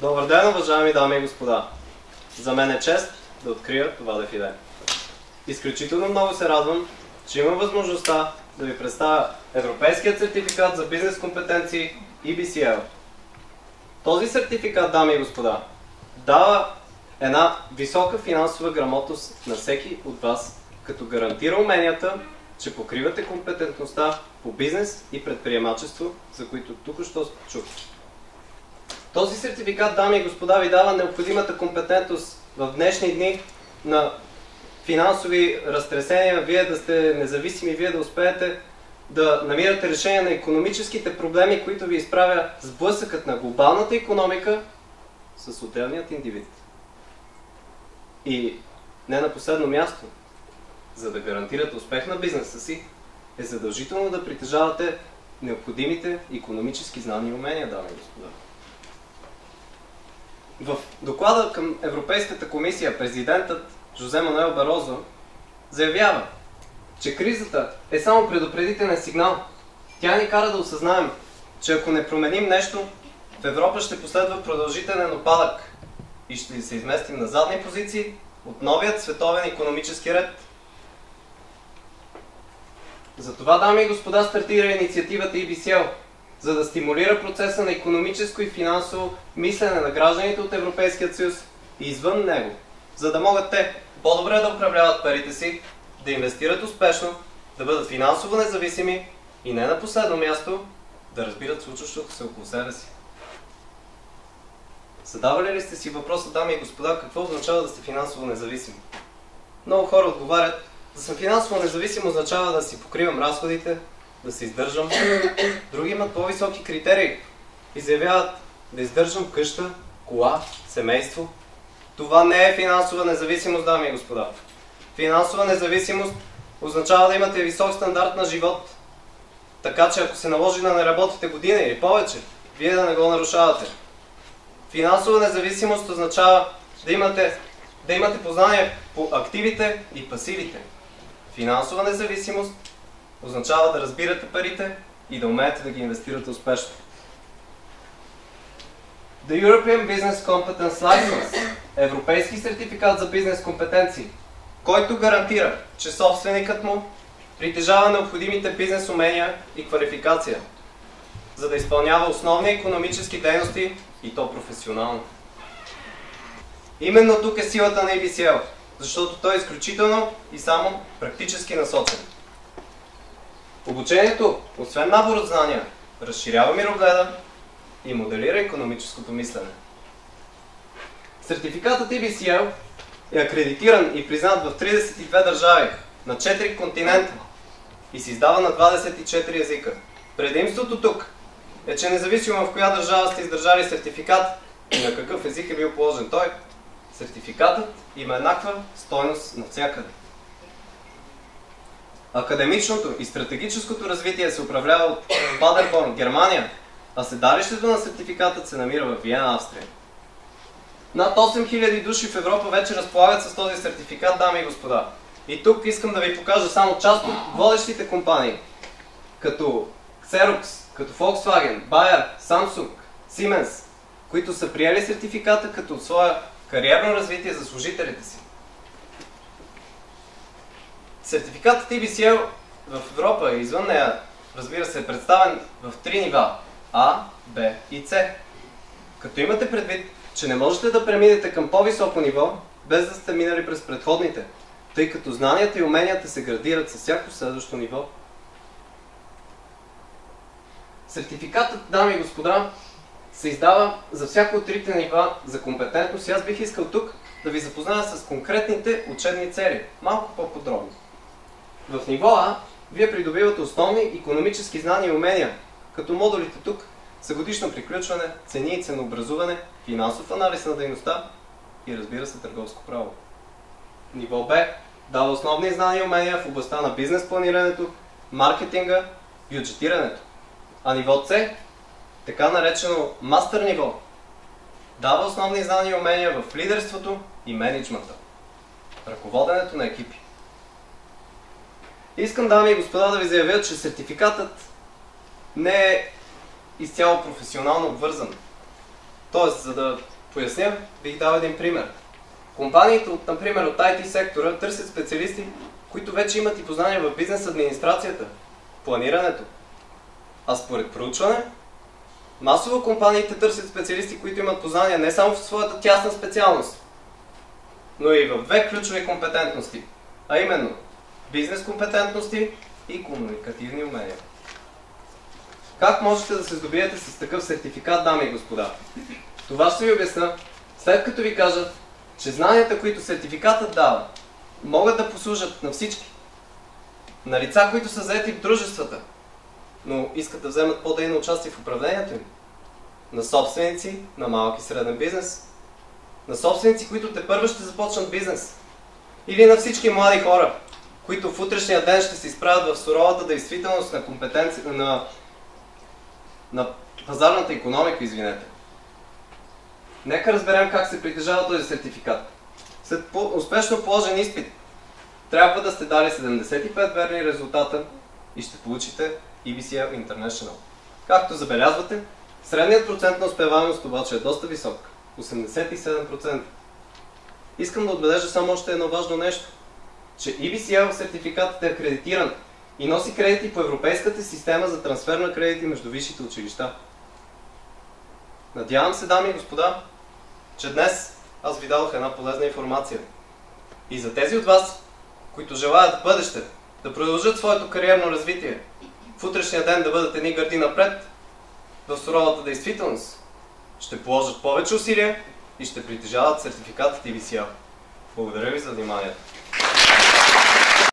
Добър ден, уважаеми дами и господа! За мен е чест да открия това дефиле. Изключително много се радвам, че имам възможността да ви представя Европейският сертификат за бизнес компетенции EBCL. Този сертификат, дами и господа, дава една висока финансова грамотност на всеки от вас, като гарантира уменията, че покривате компетентността по бизнес и предприемачество, за които тук що чух. Този сертификат, дами и господа, ви дава необходимата компетентност в днешни дни на финансови разтресения, вие да сте независими, вие да успеете да намирате решение на економическите проблеми, които ви изправя сблъсъкът на глобалната економика с отделният индивид. И не на последно място, за да гарантирате успех на бизнеса си, е задължително да притежавате необходимите економически знания и умения, дами и господа. В доклада към Европейската комисия президентът Жозе Мануел Барозо заявява, че кризата е само предупредителен сигнал. Тя ни кара да осъзнаем, че ако не променим нещо, в Европа ще последва продължителен опадък и ще се изместим на задни позиции от новият световен економически ред. Затова, дами и господа, стартира инициативата EBCL, за да стимулира процеса на економическо и финансово мислене на гражданите от Европейския съюз и извън него, за да могат те по-добре да управляват парите си, да инвестират успешно, да бъдат финансово независими и не на последно място да разбират случващото се около себе си. Задавали ли сте си въпроса, дами и господа, какво означава да сте финансово независими? Много хора отговарят, да съм финансово независим означава да си покривам разходите, да се издържам. Други имат по-високи критерии и заявяват да издържам къща, кола, семейство. Това не е финансова независимост, дами и господа. Финансова независимост означава да имате висок стандарт на живот. Така че ако се наложи да не работите година или повече, вие да не го нарушавате. Финансова независимост означава да имате, да имате познание по активите и пасивите. Финансова независимост означава да разбирате парите и да умеете да ги инвестирате успешно. The European Business Competence License европейски сертификат за бизнес компетенции, който гарантира, че собственикът му притежава необходимите бизнес умения и квалификация, за да изпълнява основни економически дейности и то професионално. Именно тук е силата на EBCL, защото той е изключително и само практически насочен. Обучението, освен набор от знания, разширява мирогледа и моделира економическото мислене. Сертификатът EBCL е акредитиран и признат в 32 държави на 4 континента и се издава на 24 езика. Предимството тук е, че независимо в коя държава сте издържали сертификат и на какъв език е бил положен той, сертификатът има еднаква стойност навсякъде. Академичното и стратегическото развитие се управлява от Падерборн, Германия, а седалището на сертификатът се намира в Виена, Австрия. Над 8000 души в Европа вече разполагат с този сертификат, дами и господа. И тук искам да ви покажа само част от водещите компании, като Xerox, като Volkswagen, Bayer, Samsung, Siemens, които са приели сертификата като своя кариерно развитие за служителите си. Сертификатът EBCL в Европа и извън нея, разбира се, е представен в три нива А, Б и С. Като имате предвид, че не можете да преминете към по-високо ниво, без да сте минали през предходните, тъй като знанията и уменията се градират с всяко следващо ниво. Сертификатът, дами и господа, се издава за всяко от трите нива за компетентност и аз бих искал тук да ви запозная с конкретните учебни цели, малко по-подробно. В ниво А вие придобивате основни економически знания и умения, като модулите тук са годишно приключване, цени и ценообразуване, финансов анализ на дейността и разбира се търговско право. Ниво Б дава основни знания и умения в областта на бизнес планирането, маркетинга, бюджетирането. А ниво С, така наречено мастер ниво, дава основни знания и умения в лидерството и менеджмента, ръководенето на екипи. Искам, дами и господа, да ви заявя, че сертификатът не е изцяло професионално обвързан. Тоест, за да поясня, бих дал един пример. Компаниите, от, например, от IT сектора търсят специалисти, които вече имат и познания в бизнес администрацията, планирането. А според проучване, масово компаниите търсят специалисти, които имат познания не само в своята тясна специалност, но и в две ключови компетентности, а именно бизнес компетентности и комуникативни умения. Как можете да се здобиете с такъв сертификат, дами и господа? Това ще ви обясна, след като ви кажат, че знанията, които сертификатът дава, могат да послужат на всички. На лица, които са заети в дружествата, но искат да вземат по-дейно участие в управлението им. На собственици, на малки и среден бизнес. На собственици, които те първо ще започнат бизнес. Или на всички млади хора, които в утрешния ден ще се изправят в суровата действителност на компетенция, на, на пазарната економика, извинете. Нека разберем как се притежава този сертификат. След успешно положен изпит, трябва да сте дали 75 верни резултата и ще получите EBCL International. Както забелязвате, средният процент на успеваемост обаче е доста висок. 87%. Искам да отбележа само още едно важно нещо. Че EBCL сертификатът е акредитиран и носи кредити по Европейската система за трансфер на кредити между висшите училища. Надявам се, дами и господа, че днес аз ви дадох една полезна информация. И за тези от вас, които желаят в бъдеще да продължат своето кариерно развитие, в утрешния ден да бъдат едни гърди напред, в суровата действителност, ще положат повече усилия и ще притежават сертификатът TVCL. Благодаря ви за вниманието.